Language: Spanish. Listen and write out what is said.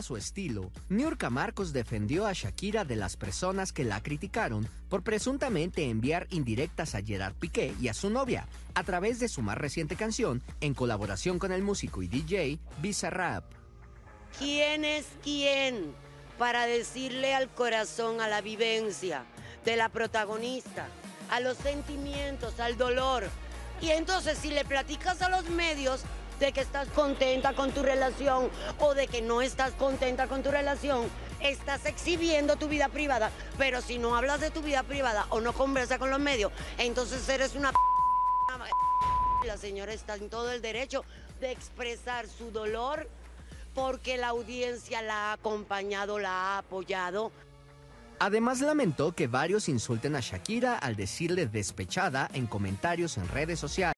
a su estilo, Niurka Marcos defendió a Shakira de las personas que la criticaron por presuntamente enviar indirectas a Gerard Piqué y a su novia a través de su más reciente canción en colaboración con el músico y DJ Bizarrap. ¿Quién es quién para decirle al corazón, a la vivencia de la protagonista, a los sentimientos, al dolor? Y entonces si le platicas a los medios de que estás contenta con tu relación o de que no estás contenta con tu relación, estás exhibiendo tu vida privada. Pero si no hablas de tu vida privada o no conversas con los medios, entonces eres una... La señora está en todo el derecho de expresar su dolor porque la audiencia la ha acompañado, la ha apoyado. Además lamentó que varios insulten a Shakira al decirle despechada en comentarios en redes sociales.